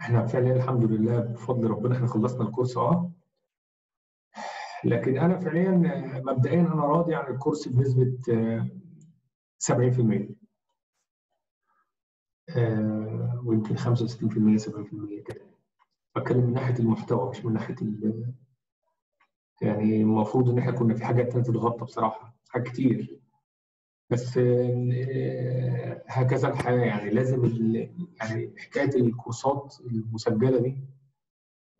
إحنا فعليا الحمد لله بفضل ربنا إحنا خلصنا الكورس آه لكن أنا فعليا مبدئيا أنا راضي عن الكورس بنسبة 70% آه، ويمكن 65% 70% كده. بتكلم من ناحية المحتوى مش من ناحية ال يعني المفروض إن إحنا كنا في حاجات تانية تتغطى بصراحة حاجات كتير. بس آه، هكذا الحياة يعني. لازم يعني حكاية الكورسات المسجلة دي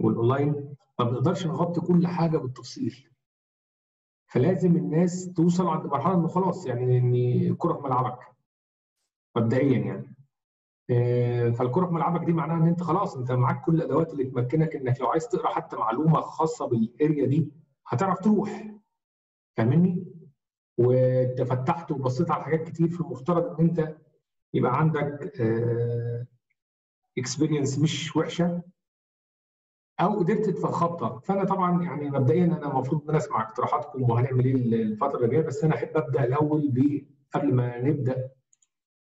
والأونلاين ما بنقدرش نغطي كل حاجة بالتفصيل. فلازم الناس توصل عند مرحلة إنه خلاص يعني إن الكرة في ملعبك مبدئيا يعني. آه، فالكرة في ملعبك دي معناها إن أنت خلاص أنت معاك كل الأدوات اللي تمكنك إنك لو عايز تقرأ حتى معلومة خاصة بالأريا دي هتعرف تروح. فاهمني؟ وانت فتحت وبصيت على حاجات كتير في المفترض إن أنت يبقى عندك experience مش وحشة أو قدرت تتخطى. فأنا طبعا يعني مبدئيا أنا المفروض إن أنا أسمع اقتراحاتكم وهنعمل إيه الفترة اللي جاية بس أنا أحب أبدأ الأول قبل ما نبدأ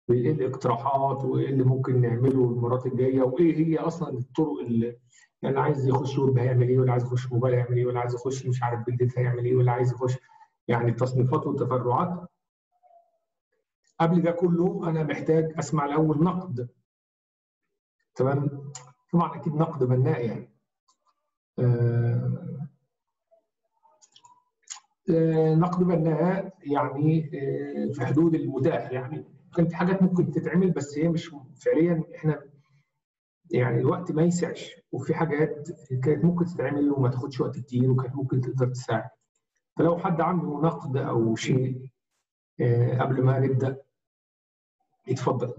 بإيه الاقتراحات وإيه اللي ممكن نعمله المرات الجاية وإيه هي أصلا الطرق اللي يعني عايز يخش ويب هيعمل إيه واللي عايز يخش موبايل هيعمل إيه واللي عايز يخش مش عارف بالديت هيعمل إيه واللي عايز يخش يعني التصنيفات والتفرعات. قبل ده كله أنا محتاج أسمع الأول نقد. تمام؟ طبعا أكيد نقد بناء يعني. آه، آه، نقد بناء يعني آه، في حدود المتاح يعني. كان في حاجات ممكن تتعمل بس هي مش فعليا إحنا يعني الوقت ما يسعش. وفي حاجات كانت ممكن تتعمل وما تاخدش وقت كتير وكانت ممكن تقدر تساعد. فلو حد عنده نقد أو شيء آه، قبل ما نبدأ يتفضل.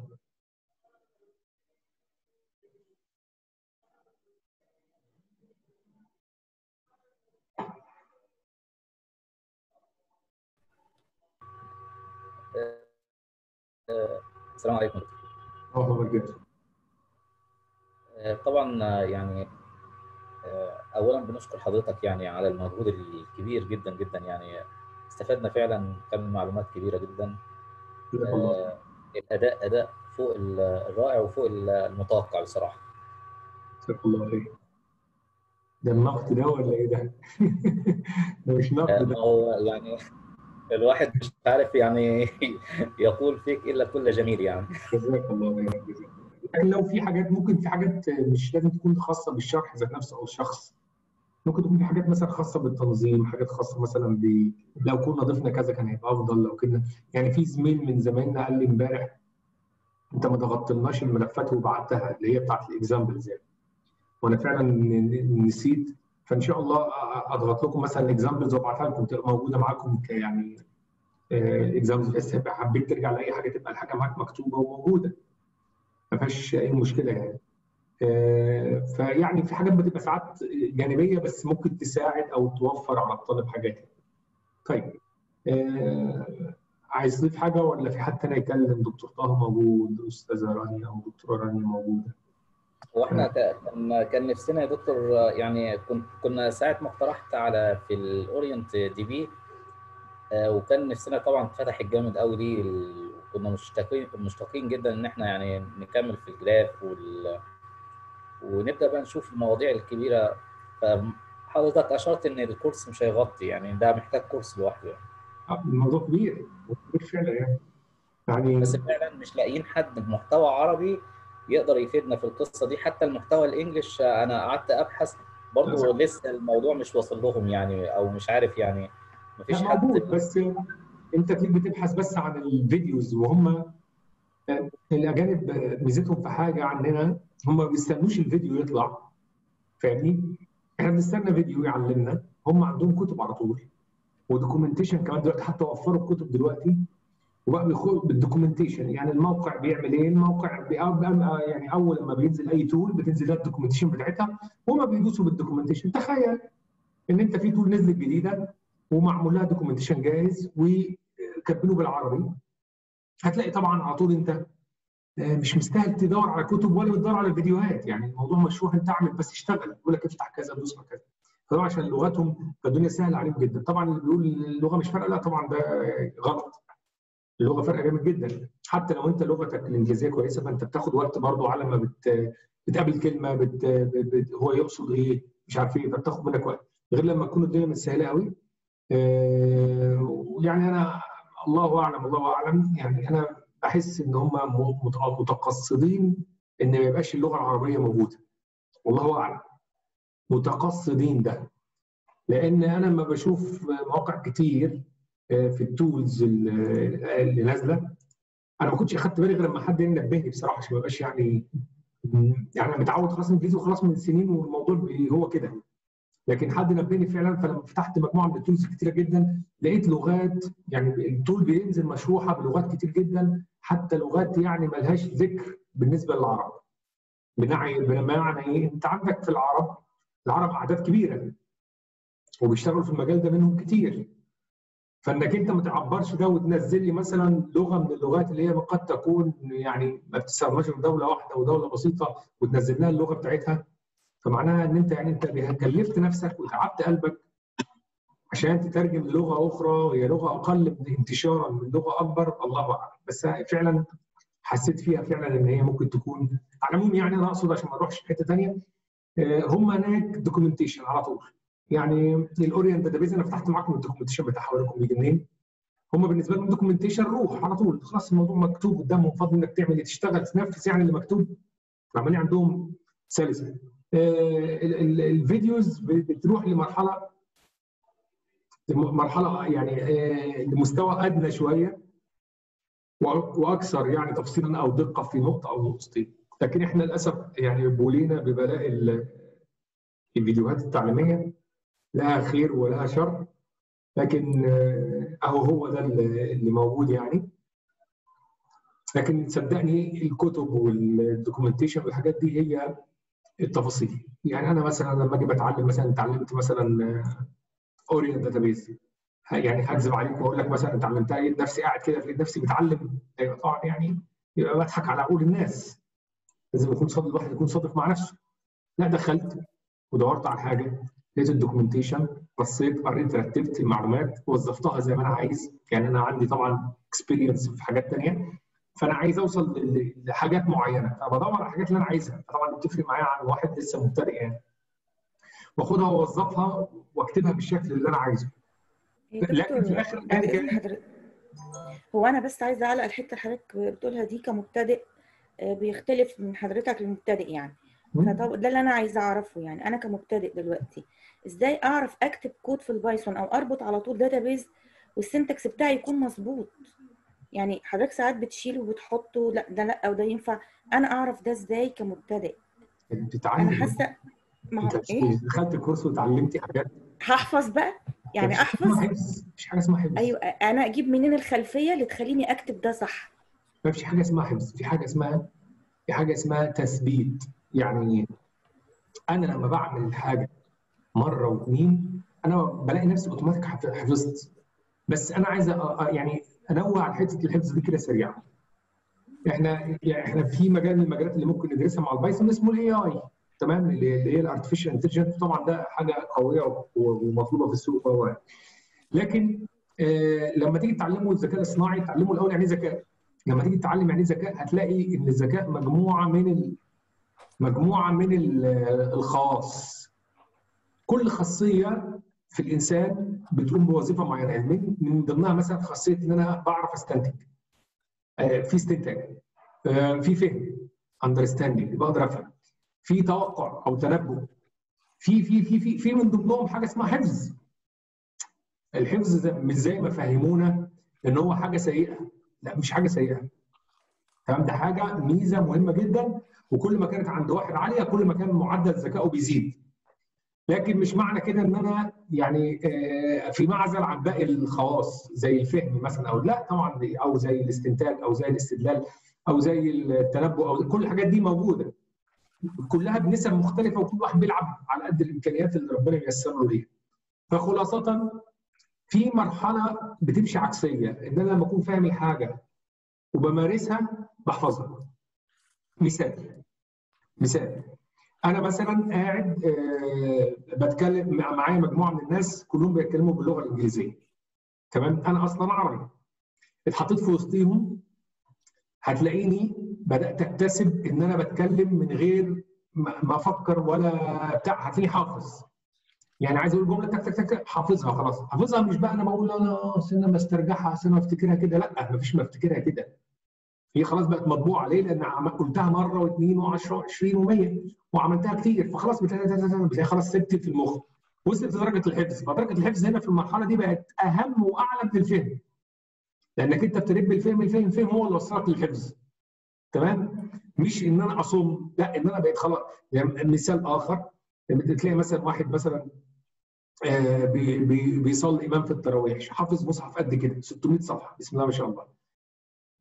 السلام عليكم. آه جدا. آه، طبعا آه، يعني آه، اولا بنشكر حضرتك يعني على المجهود الكبير جدا جدا. يعني استفدنا فعلا كم معلومات كبيرة جدا. آه، الأداء أداء فوق ال- الرائع وفوق ال- المتوقع بصراحة. جزاك الله خير. ده النقد ده ولا إيه ده؟ ده مش آه، نقد ما ده هو يعني الواحد مش عارف يعني يقول فيك إلا كل جميل يعني. جزاك الله خير جزاك الله خير. لكن لو في حاجات ممكن في حاجات مش لازم تكون خاصة بالشرح ذات نفسه أو الشخص ممكن تكون في حاجات مثلا خاصة بالتنظيم حاجات خاصة مثلا ب لو كنا ضفنا كذا كان هيبقى أفضل لو كنا يعني في زميل من زمايلنا قال لي امبارح أنت ما ضغطتلناش الملفات وبعتها اللي هي بتاعت ال examples يعني. وأنا فعلا نسيت. فإن شاء الله أضغط لكم مثلا ال examples وأبعتها لكم تبقى موجودة معاكم يعني ال examples بس هيبقى حبيت ترجع لأي حاجة تبقى الحاجة معاك مكتوبة وموجودة. ما فيهاش أي مشكلة يعني. آه، فيعني في حاجات بتبقى ساعات جانبية بس ممكن تساعد أو توفر على الطالب حاجات طيب آه، عايز تضيف حاجة ولا في حد تاني يتكلم دكتور طه موجود أستاذة رانيا أو دكتورة رانيا موجودة؟ وإحنا ك- كان كان نفسنا يا دكتور يعني كنا ساعة ما اقترحت على في ال oriented بي وكان نفسنا طبعا فتح الجامد قوي دي كنا مشتاقين مشتاقين جدا إن إحنا يعني نكمل في الجراف وال... ونبدأ بقى نشوف المواضيع الكبيرة. فحضرتك أشرت إن الكورس مش هيغطي يعني ده محتاج كورس لوحده يعني. آه، الموضوع كبير كبير فعلا يعني. يعني بس فعلا مش لاقيين حد بمحتوى عربي يقدر يفيدنا في القصة دي. حتى المحتوى الإنجليش أنا قعدت أبحث برضه لسه الموضوع مش واصل لهم يعني أو مش عارف يعني. مفيش حد موجود بس انت تيجي بتبحث بس عن ال videos وهم الأجانب ميزتهم في حاجة عننا هم ما بيستنوش الفيديو يطلع فاهمني؟ إحنا بنستنى فيديو يعلمنا هم عندهم كتب على طول و documentation كمان دلوقتي حتى وفروا الكتب دلوقتي وبقى بيخرج بال documentation يعني الموقع بيعمل إيه؟ الموقع يعني أول لما بينزل أي tool بتنزل لها ال documentation بتاعتها وهم بيدوسوا بال documentation تخيل إن أنت في tool نزلت جديدة ومعمول لها documentation جاهز وكاتبينه بالعربي. هتلاقي طبعا على طول أنت آه، مش مستاهل تدور على كتب ولا بتدور على فيديوهات يعني الموضوع مشروع أنت اعمل بس اشتغل. يقول لك افتح كذا دوس كذا. فطبعا عشان لغتهم فالدنيا سهلة عليهم جدا. طبعا اللي بيقول اللغة مش فارقة. لا طبعا ده غلط. اللغة فارقة جامد جدا. حتى لو أنت لغتك الإنجليزية كويسة فأنت بتاخد وقت برضه على ما بت بتقابل كلمة بت... بت... هو يقصد إيه مش عارف إيه فبتاخد منك وقت. غير لما تكون الدنيا متسهله قوي يعني أنا الله أعلم الله أعلم. يعني أنا بحس إن هم متقصدين إن ما يبقاش اللغة العربية موجودة. والله أعلم. متقصدين ده. لأن أنا لما بشوف مواقع كتير في التولز اللي نازلة أنا ما كنتش أخدت بالي غير لما حد ينبهني بصراحة عشان ما يبقاش يعني يعني أنا متعود خلاص إنجليزي وخلاص من سنين والموضوع هو كده. لكن حد نبهني فعلا فلما فتحت مجموعة من التولز كتيرة جدا لقيت لغات يعني التول بينزل مشروحة بلغات كتير جدا حتى لغات يعني ملهاش ذكر بالنسبة للعرب. بمعنى إيه؟ أنت عندك في العرب العرب أعداد كبيرة وبيشتغلوا في المجال ده منهم كتير. فإنك أنت ما تعبرش ده وتنزل لي مثلا لغة من اللغات اللي هي قد تكون يعني ما بتستخدمهاش في دولة واحدة ودولة بسيطة وتنزل لها اللغة بتاعتها. فمعناها إن أنت يعني أنت كلفت نفسك وتعبت قلبك عشان تترجم لغة أخرى هي لغة أقل انتشارا من لغة أكبر الله أعلم. بس فعلا حسيت فيها فعلا إن هي ممكن تكون على العموم يعني أنا أقصد عشان ما نروحش في حتة ثانية هم هناك documentation على طول. يعني ال Orient database أنا فتحت معاكم ال documentation بتاع حضراتكم بيجي منين هم بالنسبة لهم documentation روح على طول. خلاص الموضوع مكتوب قدامهم فاضل إنك تعمل إيه؟ تشتغل تنفذ يعني اللي مكتوب. العملية عندهم سلسه ال videos بتروح لمرحله مرحلة يعني لمستوى أدنى شوية وأكثر يعني تفصيلا أو دقة في نقطة أو نقطتين. لكن إحنا للأسف يعني بلينا ببلاء الفيديوهات التعليمية. لها خير ولها شر لكن أهو هو ده اللي موجود يعني. لكن صدقني الكتب وال documentation والحاجات دي هي التفاصيل. يعني أنا مثلا لما أجي بتعلم مثلا اتعلمت مثلا Orient database يعني هكذب عليك وأقول لك مثلا اتعلمتها لقيت نفسي قاعد كده لقيت نفسي بتعلم. أيوه طبعا يعني يبقى بضحك على عقول الناس. لازم يكون صادق الواحد يكون صادق مع نفسه. لا دخلت ودورت على حاجة لقيت ال documentation بصيت قريت رتبت المعلومات وظفتها زي ما أنا عايز. يعني أنا عندي طبعا experience في حاجات ثانية فأنا عايز أوصل لحاجات معينة. فبدور على الحاجات اللي أنا عايزها. طبعا بتفرق معايا عن واحد لسه مبتدئ يعني. واخدها وأوظفها وأكتبها بالشكل اللي أنا عايزه. لكن في الآخر هو أنا بس عايزة أعلق الحتة اللي حضرتك بتقولها دي كمبتدئ بيختلف من حضرتك للمبتدئ يعني. فطب ده اللي أنا عايزة أعرفه يعني. أنا كمبتدئ دلوقتي إزاي أعرف أكتب كود في ال Python أو أربط على طول database وال syntax بتاعي يكون مظبوط؟ يعني حضرتك ساعات بتشيل وبتحطه لا ده لا وده ينفع. أنا أعرف ده إزاي كمبتدئ؟ بتتعلم. أنا حاسة ما هو إيه؟ دخلت الكورس وتعلمتي حاجات؟ هحفظ بقى؟ يعني أحفظ؟ مفيش حاجة اسمها حفظ. أيوه أنا أجيب منين الخلفية اللي تخليني أكتب ده صح؟ ما فيش حاجة اسمها حفظ في حاجة اسمها في حاجة اسمها تثبيت. يعني أنا لما بعمل حاجة مرة واثنين أنا بلاقي نفسي أوتوماتيك حفظت. بس أنا عايز يعني أنوه على حتة الحفظ دي كده سريعا. إحنا يعني إحنا في مجال من المجالات اللي ممكن ندرسها مع ال Python اسمه ال AI تمام؟ اللي هي ال artificial intelligence طبعا ده حاجة قوية ومطلوبة في السوق هو لكن آه لما تيجي تعلموا الذكاء الصناعي تعلموا الأول يعني إيه ذكاء؟ لما تيجي تتعلم يعني إيه ذكاء هتلاقي إن الذكاء مجموعة من. مجموعة من الخواص كل خاصية في الإنسان بتقوم بوظيفة معينة. من من ضمنها مثلا خاصية إن أنا بعرف أستنتج. آه في استنتاج. آه في فهم. اندرستاندنج بقدر أفهم. في توقع أو تنبؤ. في في في في في من ضمنهم حاجة اسمها حفظ. الحفظ ده مش زي ما فهمونا إن هو حاجة سيئة. لا مش حاجة سيئة. تمام؟ ده حاجة ميزة مهمة جدا. وكل ما كانت عند واحد عالية كل ما كان معدل ذكائه بيزيد. لكن مش معنى كده إن أنا يعني في معزل عن باقي الخواص زي الفهم مثلا أو لأ طبعا أو زي الاستنتاج أو زي الاستدلال أو زي التنبؤ أو كل الحاجات دي موجودة كلها بنسب مختلفة وكل واحد بيلعب على قد الإمكانيات اللي ربنا ييسر له ليها. فخلاصة في مرحلة بتمشي عكسية إن أنا لما أكون فاهم الحاجة وبمارسها بحفظها. مثال مثال أنا مثلا قاعد أه بتكلم معايا مجموعة من الناس كلهم بيتكلموا باللغة الإنجليزية. تمام؟ أنا أصلا عربي. اتحطيت في وسطيهم هتلاقيني بدأت أكتسب إن أنا بتكلم من غير ما أفكر ولا بتاع هتلاقيني حافظ يعني عايز أقول جملة تك تك تك حافظها خلاص حافظها مش بقى أنا بقول أنا سنة بسترجعها سنة بفتكرها كده لأ مفيش ما أفتكرها كده هي خلاص بقت مطبوعة ليه؟ لأن قلتها مرة واثنين و10 و20 و100 وعملتها كتير فخلاص بتلاقي خلاص ثبتت في المخ. وصلت لدرجة الحفظ. فدرجة الحفظ هنا في المرحلة دي بقت أهم وأعلى من الفهم. لأنك أنت بترد بالفهم الفهم الفهم هو اللي وصلك للحفظ. تمام؟ مش إن أنا اصم لا إن أنا بقيت خلاص يعني مثال آخر تلاقي مثلا واحد مثلا آه بي بي بيصلي إمام في التراويح حافظ مصحف قد كده 600 صفحة بسم الله ما شاء الله.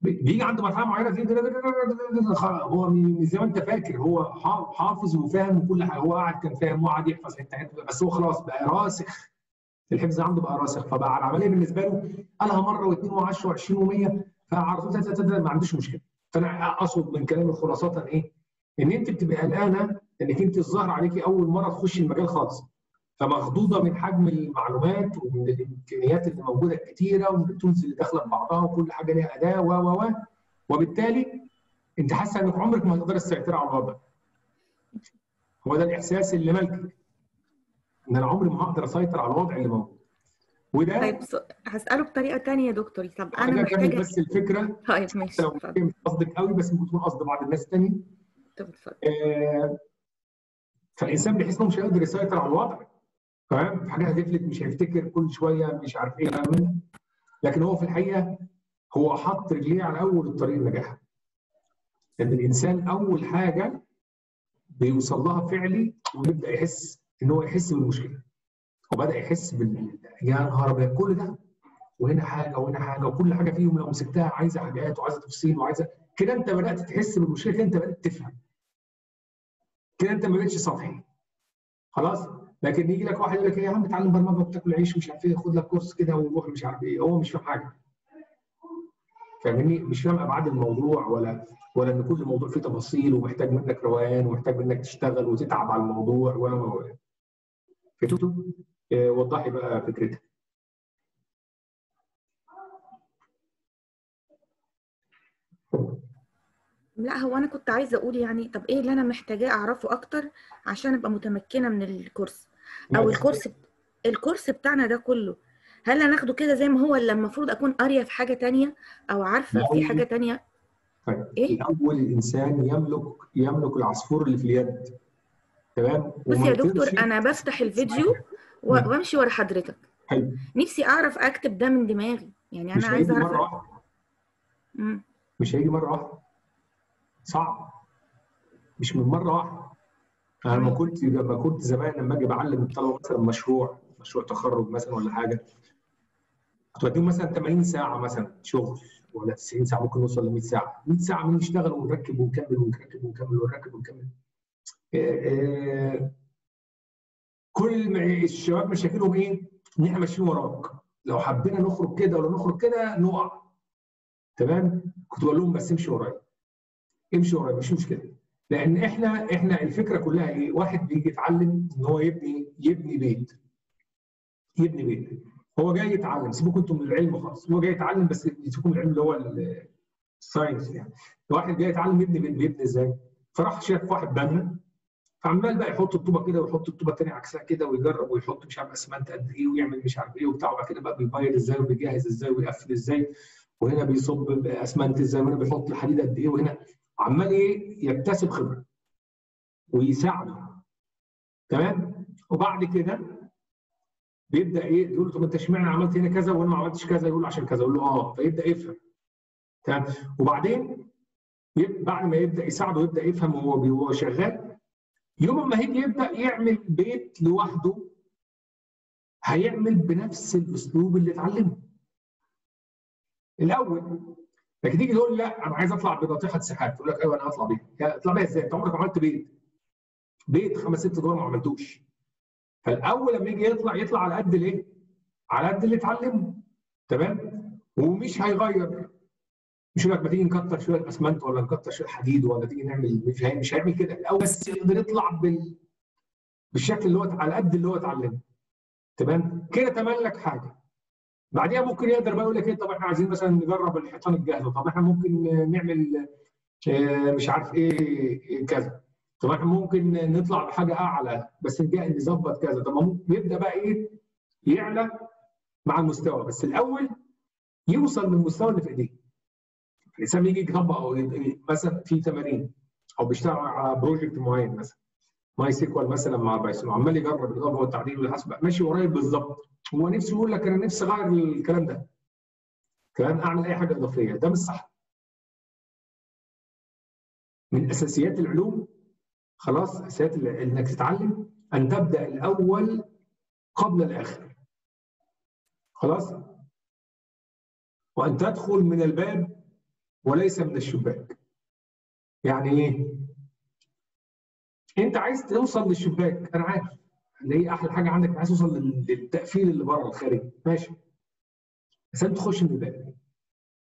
بيجي عند مرحلة معينة تلاقيه هو زي ما انت فاكر هو حافظ وفاهم وكل حاجة. هو قاعد كان فاهم وقعد يحفظ حتة بس هو خلاص بقى راسخ. الحفظ عنده بقى راسخ. فبقى العملية بالنسبة له قالها مره واثنين و10 و20 و100 فعرض ما عندوش مشكلة. فأنا أقصد من كلامي خلاصه إيه؟ إن أنت بتبقى قلقانة إنك أنت الظاهر عليكي أول مرة تخشي المجال خالص. فمخضوضة من حجم المعلومات ومن الإمكانيات اللي موجوده الكتيرة ومن التولز اللي داخلة ببعضها وكل حاجة ليها أداة و و و وبالتالي أنت حاسه إنك عمرك ما هتقدري تسيطري على الوضع. هو ده الإحساس اللي مالكك. إن أنا عمري ما هقدر أسيطر على الوضع اللي موجود. وده طيب هسأله بطريقة تانية يا دكتور طب أنا أنا محتاجة بس الفكرة طيب ماشي مش قصدك قوي بس ممكن تكون قصد بعض الناس تاني طب اتفضل آه، فالإنسان بيحس إنه مش هيقدر يسيطر على الوضع في حاجة هتفلت مش هيفتكر كل شوية مش عارف إيه. كلام من ده. لكن هو في الحقيقة هو حط رجليه على أول الطريق النجاح لأن الإنسان أول حاجة بيوصل لها فعلي ويبدأ يحس إن هو يحس بالمشكلة. وبدأ يحس بال يا نهار أبيض كل ده. وهنا حاجة وهنا حاجة وكل حاجة فيهم لو مسكتها عايزة حاجات وعايزة تفصيل وعايزة كده أنت بدأت تحس بالمشكلة كده أنت بدأت تفهم. كده أنت ما بقتش سطحي خلاص؟ لكن يجي لك واحد يقول لك إيه يا عم اتعلم برمجه وبتاكل عيش مش عارف إيه خد لك كورس كده وروح مش عارف إيه. هو مش فاهم حاجة. فاهمني؟ مش فاهم أبعاد الموضوع ولا ولا إن كل موضوع فيه تفاصيل ومحتاج منك روقان ومحتاج منك تشتغل وتتعب على الموضوع و و؟ آه، وضحي بقى فكرتك. لا هو أنا كنت عايزة أقول يعني طب إيه اللي أنا محتاجاه أعرفه أكتر عشان أبقى متمكنة من الكورس؟ أو الكورس الكورس بتاعنا ده كله هل هناخده كده زي ما هو ولا المفروض أكون قارية في حاجة تانية أو عارفة في لا. حاجة تانية؟ طيب إيه؟ الأول الانسان يملك يملك العصفور اللي في اليد. تمام؟ بص يا دكتور أنا بفتح الفيديو و-. وأمشي ورا حضرتك. حلو. نفسي أعرف أكتب ده من دماغي. يعني مره أعرف واحدة. مم. مش هيجي مرة واحدة. صعب. مش من مرة واحدة. أنا لما كنت لما كنت زمان لما أجي بعلم الطلبه مثلا مشروع مشروع تخرج مثلا ولا حاجة كنت بديهم مثلا 80 ساعة مثلا شغل ولا 90 ساعة ممكن نوصل ل 100 ساعة. 100 ساعة من نشتغل ونركب ونكمل ونركب ونكمل ونركب ونكمل. آه، آه، كل الشباب مشاكلهم إيه؟ إن إحنا ماشيين وراك. لو حبينا نخرج كده ولا نخرج كده نقع. تمام؟ كنت بقول لهم بس امشي ورايا. امشي ورايا مش مشكلة. لأن إحنا إحنا الفكرة كلها إيه؟ واحد بيجي يتعلم إن هو يبني يبني بيت. يبني بيت. هو جاي يتعلم. سيبكم أنتم من العلم خالص. هو جاي يتعلم بس سيبكم من العلم اللي هو ال- ال science يعني. واحد جاي يتعلم يبني بيت. بيبني إزاي؟ فراح شاف واحد بنا فعمال بقى يحط الطوبة كده ويحط الطوبة الثانية عكسها كده ويجرب ويحط مش عارف أسمنت قد إيه ويعمل مش عارف إيه وبتاع. وبعد كده بقى بيبيض إزاي وبيجهز إزاي ويقفل إزاي. وهنا بيصب أسمنت إزاي؟ وهنا بيحط الحديد قد إيه؟ وهنا عمال إيه يكتسب خبرة ويساعده. تمام؟ وبعد كده بيبدأ إيه؟ يقول له طب انت اشمعنى عملت هنا كذا وأنا ما عملتش كذا؟ يقول له عشان كذا. يقول له آه. فيبدأ يفهم. تمام؟ وبعدين بعد ما يبدأ يساعده يبدا يفهم وهو وهو شغال يوم ما هيجي يبدأ يعمل بيت لوحده هيعمل بنفس الأسلوب اللي اتعلمه. الأول لكن تيجي تقول لا أنا عايز أطلع بناطحه سحاب تقول لك أيوه أنا هطلع بيها اطلع بيها إزاي؟ أنت عمرك ما عملت بيت بيت خمس ست دور ما عملتوش. فالأول لما يجي يطلع يطلع على قد الإيه؟ على قد اللي اتعلمه. تمام؟ ومش هيغير. مش يقول لك ما تيجي نكتر شوية أسمنت ولا نكتر شوية حديد ولا تيجي نعمل مش مش هيعمل كده. الأول بس يقدر يطلع بال بالشكل اللي هو على قد اللي هو اتعلمه. تمام؟ كده تملك حاجة. بعديها ممكن يقدر بقى يقول لك إيه طب إحنا عايزين مثلا نجرب الحيطان الجاهزة. طب إحنا ممكن نعمل آه، مش عارف إيه كذا. طب إحنا ممكن نطلع بحاجة أعلى بس نظبط كذا. طب يبدأ بقى إيه؟ يعلى مع المستوى. بس الأول يوصل للمستوى اللي في إيديه. الإنسان يجي يطبق أو مثلا في تمارين أو بيشتغل على project معين مثلا. MySQL مثلا مع ال Python وعمال يجرب الاضافه والتعديل والحسب ماشي قريب بالظبط. هو نفسه يقول لك أنا نفسي أغير الكلام ده. كمان أعمل أي حاجة إضافية. ده مش صح. من أساسيات العلوم خلاص أساسيات إنك تتعلم أن تبدأ الأول قبل الآخر. خلاص؟ وأن تدخل من الباب وليس من الشباك. يعني إيه؟ أنت عايز توصل للشباك أنا عارف. اللي هي أحلى حاجة عندك عايز توصل للتقفيل اللي بره الخارجي ماشي. بس أنت تخش من الباب.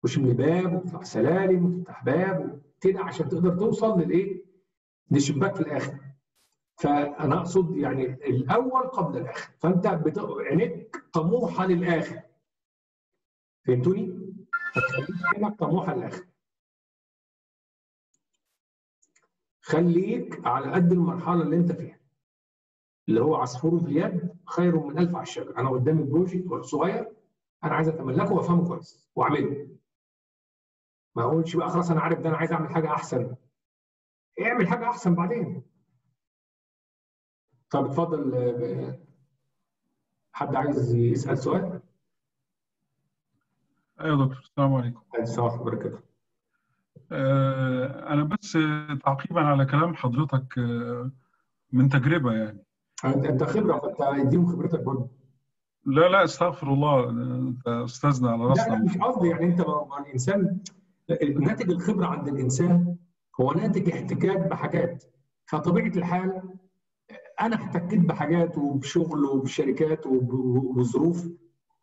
تخش من الباب وتفتح سلالم وتفتح باب كده عشان تقدر توصل للإيه؟ للشباك في الآخر. فأنا أقصد يعني الأول قبل الآخر. فأنت بت... عينيك طموحة للآخر. فهمتوني؟ عينك طموحة للآخر. خليك على قد المرحلة اللي أنت فيها. اللي هو عصفور في اليد خير من ألف على الشجر أنا قدامي بروجكت صغير أنا عايز أتملكه وأفهمه كويس وأعمله. ما أقولش بقى خلاص أنا عارف ده أنا عايز أعمل حاجة أحسن. اعمل حاجة أحسن بعدين. طب اتفضل حد عايز يسأل سؤال؟ أيوه دكتور السلام عليكم. السلام عليكم وبركاته. أنا بس تعقيبا على كلام حضرتك من تجربة يعني. أنت خبرة فأنت اديهم خبرتك برضه. لا لا استغفر الله أنت أستاذنا على راسنا لا مش قصدي يعني أنت الإنسان ناتج الخبرة عند الإنسان هو ناتج احتكاك بحاجات. فطبيعة الحال أنا احتكيت بحاجات وبشغل وبشركات وبظروف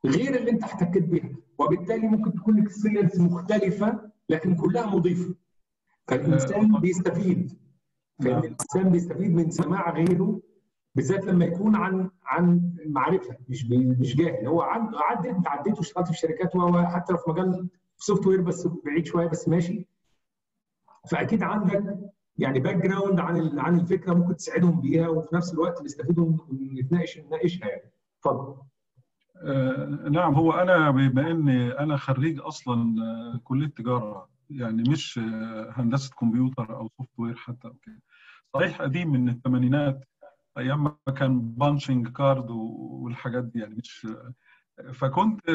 غير اللي أنت احتكيت بيها. وبالتالي ممكن تكون experience مختلفة لكن كلها مضيفة. فالإنسان بيستفيد. فان الانسان بيستفيد من سماع غيره بالذات لما يكون عن عن معرفة مش مش جاهل. هو عنده عديت عديت واشتغلت في شركات وحتى في مجال software بس بعيد شوية بس ماشي. فأكيد عندك يعني background عن عن الفكرة ممكن تساعدهم بيها وفي نفس الوقت نستفيدوا ونتناقش نناقشها يعني. اتفضل. آه نعم هو أنا بما اني أنا خريج أصلا كلية تجارة يعني مش هندسة كمبيوتر أو software حتى أو كده. صحيح قديم من الثمانينات. أيام ما كان punching card والحاجات دي يعني مش فكنت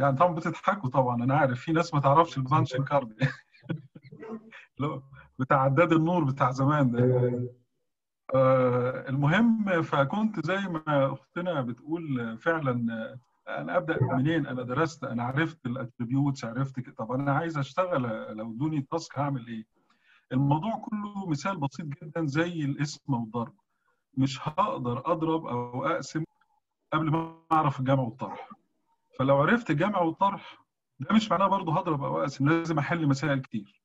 يعني طبعا بتضحكوا طبعا أنا عارف في ناس ما تعرفش ال punching card لا بتاع عداد النور بتاع زمان ده. آه المهم فكنت زي ما أختنا بتقول فعلا أنا أبدأ منين؟ أنا درست أنا عرفت ال attributes عرفت طب أنا عايز أشتغل لو ادوني task هعمل إيه؟ الموضوع كله مثال بسيط جدا زي القسمة والضرب. مش هقدر أضرب أو أقسم قبل ما أعرف الجمع والطرح. فلو عرفت الجمع والطرح ده مش معناه برضه هضرب أو أقسم لازم أحل مسائل كتير.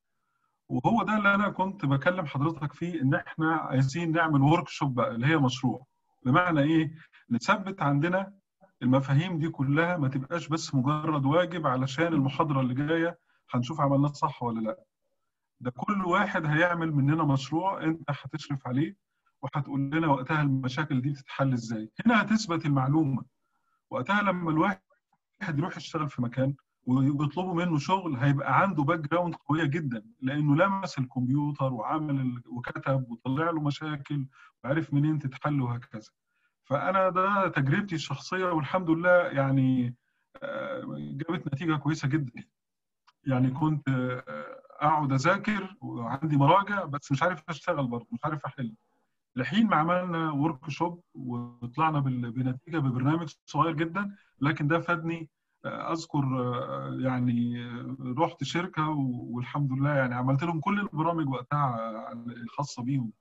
وهو ده اللي أنا كنت بكلم حضرتك فيه إن إحنا عايزين نعمل ورك شوب بقى اللي هي مشروع. بمعنى إيه؟ نثبت عندنا المفاهيم دي كلها ما تبقاش بس مجرد واجب علشان المحاضرة اللي جاية هنشوف عملناه صح ولا لأ. ده كل واحد هيعمل مننا مشروع أنت هتشرف عليه. وهتقول لنا وقتها المشاكل دي بتتحل إزاي. هنا هتثبت المعلومة. وقتها لما الواحد يروح يشتغل في مكان ويطلبوا منه شغل هيبقى عنده background قوية جدا لأنه لمس الكمبيوتر وعمل وكتب وطلع له مشاكل وعرف منين تتحل وهكذا. فأنا ده تجربتي الشخصية والحمد لله يعني جابت نتيجة كويسة جدا. يعني كنت أقعد أذاكر وعندي مراجع بس مش عارف أشتغل برضه مش عارف أحل. لحين ما عملنا workshop وطلعنا بنتيجة ببرنامج صغير جدا لكن ده فادني أذكر يعني رحت شركة والحمد لله يعني عملت لهم كل البرامج وقتها الخاصة بيهم.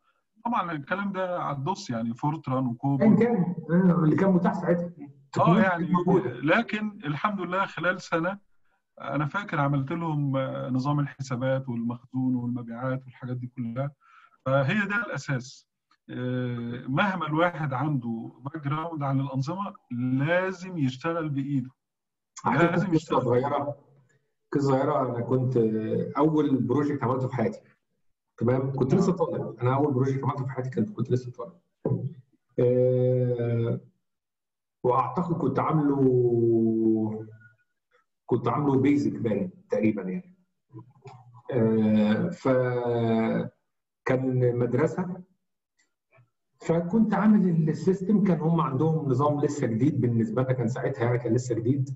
طبعا الكلام ده على ال DOS يعني Fortran و COBOL كان اللي كان متاح ساعتها. آه يعني لكن الحمد لله خلال سنة أنا فاكر عملت لهم نظام الحسابات والمخزون والمبيعات والحاجات دي كلها. فهي ده الأساس. مهما الواحد عنده background عن الأنظمة لازم يشتغل بإيده. لازم يشتغل. صغيرة قصة صغيرة. أنا كنت أول project عملته في حياتي. تمام؟ كنت لسه طالب. أنا أول project عملته في حياتي كنت كنت لسه طالب. آه وأعتقد كنت عامله كنت عامله بيزك باين تقريبا يعني. آه ف كان مدرسة. فكنت عامل السيستم كان هم عندهم نظام لسه جديد بالنسبة لنا كان ساعتها يعني كان لسه جديد.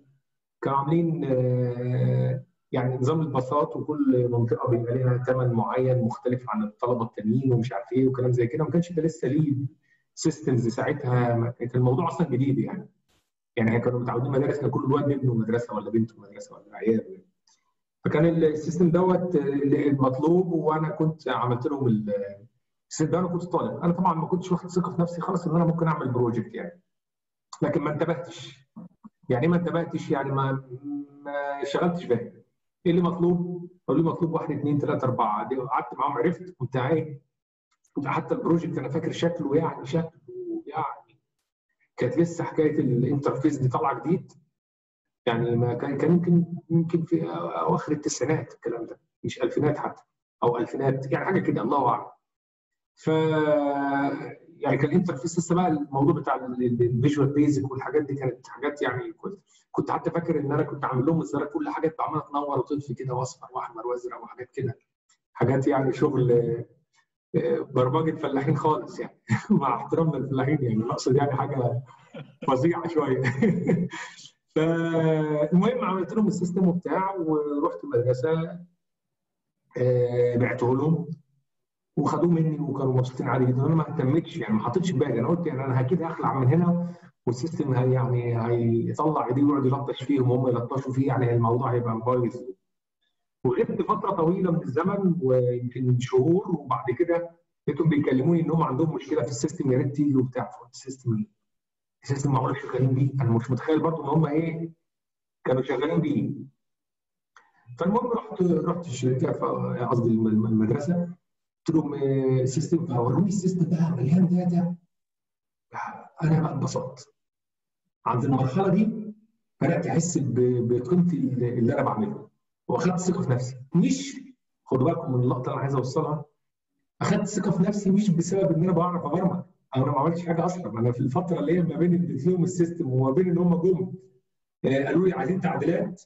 كانوا عاملين آه يعني نظام الباصات وكل منطقة بيبقى لها ثمن معين مختلف عن الطلبة التانيين ومش عارف إيه وكلام زي كده. ما كانش ده لسه ليه systems ساعتها كان الموضوع أصلا جديد يعني. يعني كانوا متعودين مدارس كان كل الواد ابنه مدرسة ولا بنته مدرسة ولا عيال يعني. فكان ال system دوت المطلوب وأنا كنت عملت لهم ده أنا كنت طالب. أنا طبعا ما كنتش واخد ثقة في نفسي خالص إن أنا ممكن أعمل project يعني. لكن ما انتبهتش. يعني ما انتبهتش يعني ما ما شغلتش بالي. إيه اللي مطلوب؟ قالوا لي مطلوب واحد اثنين ثلاثة أربعة. قعدت معاهم عرفت كنت إيه حتى ال project أنا فاكر شكله يعني شكله يعني كانت لسه حكاية ال interface دي طالعة جديد. يعني ما كان كان يمكن يمكن في أواخر التسعينات الكلام ده. مش ألفينات حتى أو ألفينات يعني حاجة كده الله أعلم. ف يعني كان ال interface لسه بقى الموضوع بتاع ال Visual Basic والحاجات دي كانت حاجات يعني كنت كنت حتى فاكر إن أنا كنت عامل لهم الزرار كل حاجة عمالة تنور وتطفي كده وأصفر وأحمر وأزرق وحاجات كده. حاجات يعني شغل برمجة فلاحين خالص يعني. مع احترامنا للفلاحين يعني أقصد يعني حاجة فظيعة شوية. فالمهم عملت لهم ال system وبتاع ورحت المدرسة بعته لهم. وخدوه مني وكانوا مبسوطين جدا. أنا ما اهتمتش يعني ما حطيتش بالي. أنا قلت يعني أنا أكيد هخلع من هنا وال system هي يعني هيطلع إيديه ويقعد يلطش فيهم وهم يلطشوا فيه يعني الموضوع هيبقى بايظ. وغبت فترة طويلة من الزمن ويمكن شهور وبعد كده لقيتهم بيكلموني إن هم عندهم مشكلة في ال system يا ريت تيجي وبتاع. فقلت ال system ال system معقول شغالين بيه. أنا مش متخيل برضه إن هم إيه كانوا شغالين بيه. فالمهم رحت رحت الشركة قصدي المدرسة. لهم system فوروني ال system بقى مليان data أنا بقى اتبسطت عند المرحلة دي بدأت أحس بقيمتي اللي أنا بعمله. وأخدت ثقة في نفسي. مش خدوا بالكم من اللقطة اللي أنا عايز أوصلها. أخدت ثقة في نفسي مش بسبب إن أنا بعرف أبرمج. أو أنا ما عملتش حاجة أصلا. أنا في الفترة اللي هي ما بين اديت لهم ال system وما بين إن هم جم قالوا لي عايزين تعديلات.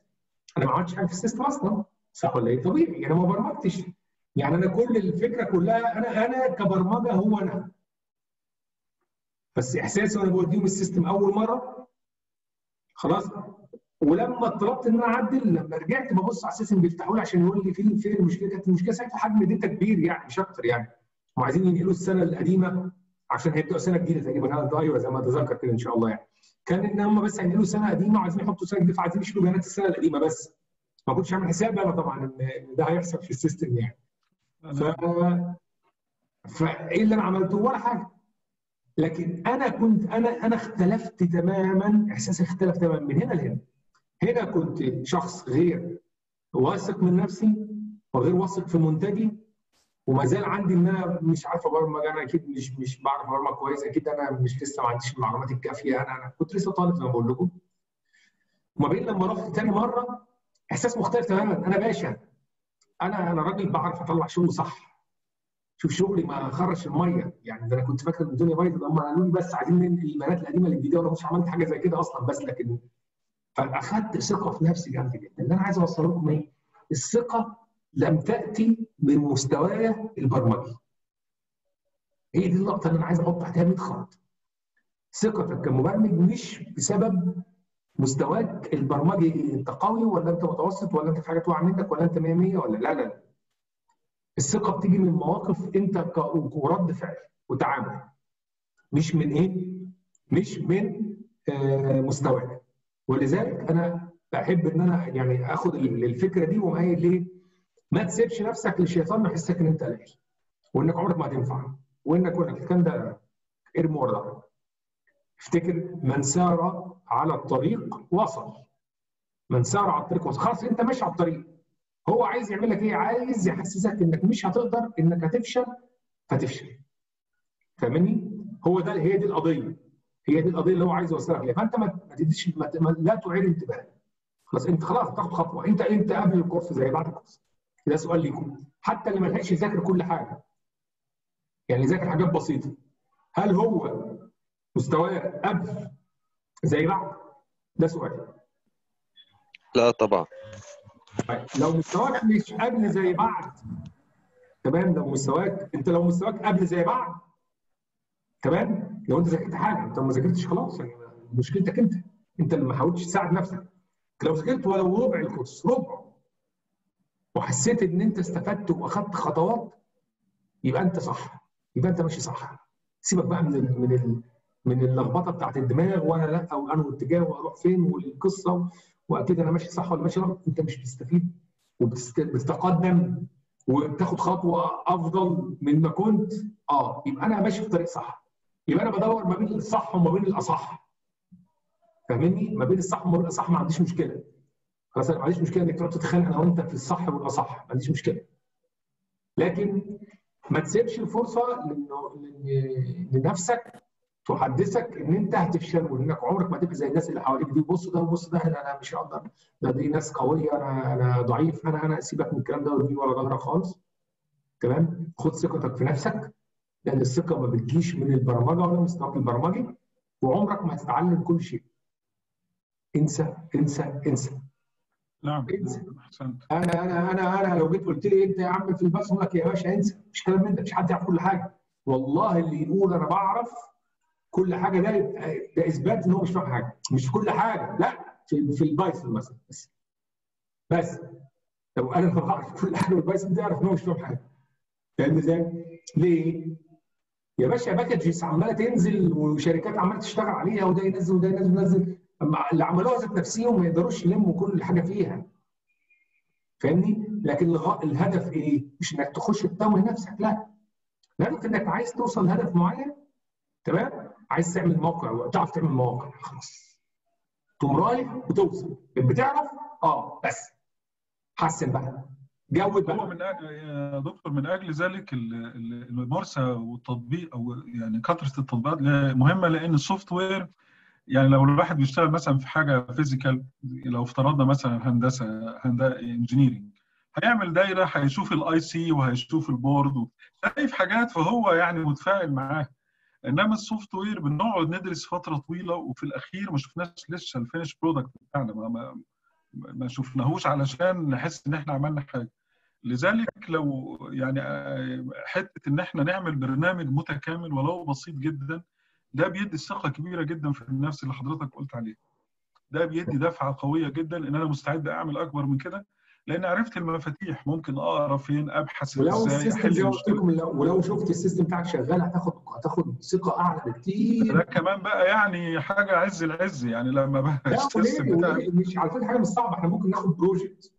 أنا ما عملتش حاجة في ال system أصلا. صح ولا إيه؟ طبيعي. يعني ما برمجتش. يعني أنا كل الفكرة كلها أنا أنا كبرمجة هو أنا. بس احساسي وأنا بوديهم ال system أول مرة خلاص. ولما طلبت إن أنا أعدل لما رجعت ببص على ال system بيفتحوا لي عشان يقول لي فين فين المشكلة كانت المشكلة ساعتها حجم data كبير يعني مش أكتر يعني. هم عايزين ينقلوا السنة القديمة عشان هيبدأوا سنة جديدة تقريبا. أيوه زي ما اتذكر كده إن شاء الله يعني. كان إن هم بس هينقلوا سنة قديمة وعايزين يحطوا سنة جديدة فعايزين يشيلوا بيانات السنة القديمة بس. ما كنتش عامل حساب أنا طبعا إن ده هيحصل في ال system يعني. ف فايه اللي أنا عملته ولا حاجة. لكن أنا كنت أنا أنا اختلفت تماما احساسي اختلف تماما من هنا لهنا. هنا كنت شخص غير واثق من نفسي وغير واثق في منتجي وما زال عندي إن أنا مش عارف أبرمج. أنا أكيد مش مش بعرف أبرمج كويس. أكيد أنا مش لسه ما عنديش المعلومات الكافية. أنا أنا كنت لسه طالب زي ما بقول لكم. وما بين لما رحت تاني مرة إحساس مختلف تماما. أنا باشا. أنا أنا راجل بعرف أطلع شغل صح. شوف شغلي ما خرش المية. يعني ده أنا كنت فاكر إن الدنيا بايظة هم قالوا لي بس عايزين ننقل البيانات القديمة للجديدة وأنا مش عملت حاجة زي كده أصلا بس لكن فأخدت ثقة في نفسي جامده جدا. اللي أنا عايز اوصل لكم إيه؟ الثقة لم تأتي من مستواي البرمجي. هي دي اللقطه اللي أنا عايز أحط تحتها 100 خط. ثقتك كمبرمج مش بسبب مستواك البرمجي انت قوي ولا انت متوسط ولا انت في حاجة توقع منك ولا انت 100 100 ولا لا لا الثقة بتيجي من مواقف انت ورد فعل وتعامل مش من إيه؟ مش من آه مستواك ولذلك أنا بحب إن أنا يعني آخد الفكرة دي ومؤيد ليه؟ ما تسيبش نفسك للشيطان يحسك إن أنت قليل وإنك عمرك ما هتنفع وإنك وإنك كان ده إرمي ورا افتكر من سار على الطريق وصل. من سار على الطريق وصل. خلاص انت ماشي على الطريق. هو عايز يعمل لك إيه؟ عايز يحسسك إنك مش هتقدر إنك هتفشل فتفشل. فاهمني؟ هو ده هي دي القضية. هي دي القضية اللي هو عايز يوصلك ليها فأنت ما تديش لا تعير انتباه خلاص أنت خلاص تاخد خطوة. أنت أنت قبل الكورس زي بعد الكورس. ده سؤال ليكم. حتى اللي ما لحقش يذاكر كل حاجة. يعني يذاكر حاجات بسيطة. هل هو مستواه قبل زي بعد؟ ده سؤال. لا طبعا. طيب لو مستواك مش قبل زي بعد تمام؟ لو مستواك أنت لو مستواك قبل زي بعد تمام؟ لو أنت ذاكرت حاجة أنت ما ذاكرتش خلاص يعني مشكلتك أنت. أنت اللي ما حاولتش تساعد نفسك. لو ذاكرت ولو ربع الكورس ربع وحسيت إن أنت استفدت وأخدت خطوات يبقى أنت صح. يبقى أنت ماشي صح. سيبك بقى من ال من ال من اللخبطة بتاعت الدماغ وأنا لأ وأنا اتجاه وأروح فين والقصة وأكيد أنا ماشي صح ولا ماشي غلط. أنت مش بتستفيد وبتتقدم وبتاخد خطوة أفضل من ما كنت. آه يبقى أنا ماشي في طريق صح. يبقى أنا بدور ما بين الصح وما بين الأصح. فاهمني؟ ما بين الصح وما بين الأصح ما عنديش مشكلة. خلاص ما عنديش مشكلة إنك تقعد تتخانق أنا وأنت في الصح والأصح. ما عنديش مشكلة. لكن ما تسيبش الفرصة لنفسك تحدثك إن أنت هتفشل وانك عمرك ما هتبقى زي الناس اللي حواليك دي. بص ده وبص ده أنا مش هقدر. ده دي ناس قوية أنا أنا ضعيف أنا أنا سيبك من الكلام ده وارميه ورا ظهرك خالص. تمام؟ خد ثقتك في نفسك لأن الثقة ما بتجيش من البرمجة ولا مستواك البرمجي وعمرك ما هتتعلم كل شيء. انسى انسى انسى. نعم انسى. أحسنت. أنا أنا أنا أنا لو جيت قلت لي أنت يا عم في البث لك يا باشا انسى. مش كلام من ده مش حد يعرف كل حاجة. والله اللي يقول أنا بعرف كل حاجة ده ده إثبات إن هو مش فاهم حاجة مش كل حاجة لا في في ال Python مثلا بس بس لو أنا بعرف كل حاجة بال Python ده أعرف إن هو مش فاهم حاجة فاهم إزاي؟ ليه؟ يا باشا باكجز عمالة تنزل وشركات عمالة تشتغل عليها وده ينزل وده ينزل وينزل اللي عملوها ذات نفسهم ما يقدروش يلموا كل حاجة فيها فاهمني؟ لكن الهدف إيه؟ مش إنك تخش تتوه نفسك لا الهدف إنك عايز توصل لهدف معين تمام؟ عايز تعمل موقع تعرف تعمل مواقع خلاص. تقوم رايح وتوصل بتعرف؟ آه بس. حسن بقى. good هو بقى من أجل يا دكتور من أجل ذلك ال- ال- الممارسة والتطبيق أو يعني كثرة التطبيقات مهمة لأن ال software يعني لو الواحد بيشتغل مثلا في حاجة physical لو افترضنا مثلا هندسة هندسة engineering هيعمل دايرة هيشوف ال IC وهيشوف ال board شايف حاجات فهو يعني متفاعل معاها إنما ال software بنقعد ندرس فترة طويلة وفي الأخير ما شفناش لسه ال finished product بتاعنا ما, ما, ما شفناهوش علشان نحس إن إحنا عملنا حاجة. لذلك لو يعني آه، حتة إن إحنا نعمل برنامج متكامل ولو بسيط جدا ده بيدي ثقة كبيرة جدا في النفس اللي حضرتك قلت عليه ده بيدي دفعة قوية جدا إن أنا مستعد أعمل أكبر من كده. لأن عرفت المفاتيح. ممكن أقرأ فين أبحث ولو إزاي ال system زي ما قلت لكم لو- ولو شفت ال system بتاعك شغال هتاخد هتاخد ثقة أعلى بكتير. ده كمان بقى يعني حاجة عز العز يعني لما بقى ال system بتاعك مش على فكرة حاجة مش صعبة. إحنا ممكن ناخد project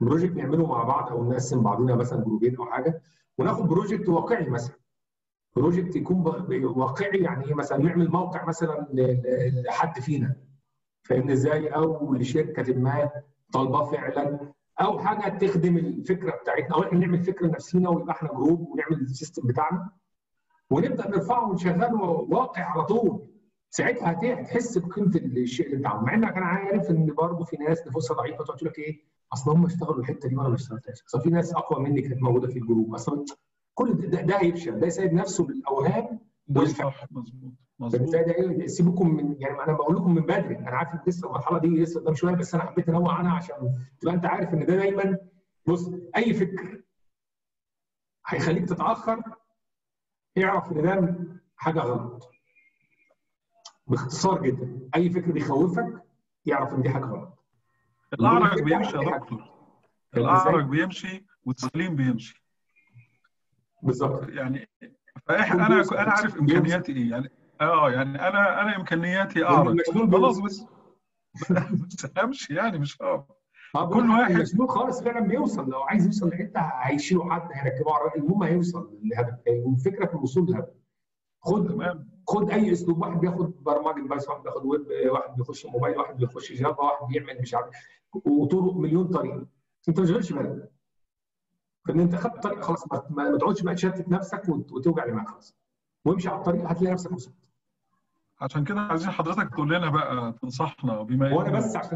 project نعمله مع بعض أو نقسم بعضنا مثلا جروبين أو حاجة وناخد project واقعي مثلا. project يكون واقعي يعني إيه؟ مثلا نعمل موقع مثلا لحد فينا. فاهمني إزاي؟ أو لشركه ما طالباه فعلا أو حاجة تخدم الفكرة بتاعتنا أو إحنا نعمل فكرة لنفسينا ويبقى إحنا group ونعمل ال system بتاعنا. ونبدأ نرفعه ونشغله واقع على طول. ساعتها هت- هتحس بقيمة الشيء اللي عامله مع إنك أنا عارف إن برضه في ناس نفوسها ضعيفة تقول لك إيه أصل هم اشتغلوا الحتة دي وأنا ما اشتغلتهاش. أصل في ناس أقوى مني كانت موجودة في الجروب. أصل كل ده, ده, هيفشل. ده يساعد نفسه بالأوهام والفهم. صح مظبوط مظبوط. إيه سيبكم من يعني أنا بقول لكم من بدري أنا عارف إن لسه المرحلة دي لسه قدام شوية بس أنا حبيت انوع عنها عشان تبقى أنت عارف إن ده دايما بص أي فكر هيخليك تتأخر اعرف إن ده حاجة غلط. باختصار جدا أي فكر بيخوفك يعرف إن دي حاجة غلط. الأعرج بيمشي يا دكتور. الأعرج بيمشي والسليم بيمشي. بالظبط. يعني فاحنا أنا أنا عارف إمكانياتي إيه يعني آه يعني أنا أنا إمكانياتي المجنون خلاص. بس بس أمشي يعني مش آه آه، كل واحد- المجنون خالص فعلا بيوصل. لو عايز يوصل لحتة هيشيلوا حد هيركبوا على المهم هيوصل للهدف. والفكرة في الوصول للهدف. خد تمام. خد أي أسلوب. واحد بياخد برمجة Python واحد بياخد ويب واحد بيخش موبايل واحد بيخش جافا واحد بيعمل مش عارف وطرق مليون طريقة. أنت ما تشغلش بالك؟ فإن أنت خدت طريق خلاص ما, تقعدش بقى تشتت نفسك وت- وتوجع دماغك خلاص. وامشي على الطريق هتلاقي نفسك وصلت. عشان كده عايزين حضرتك تقول لنا بقى تنصحنا بما وأنا بس عشان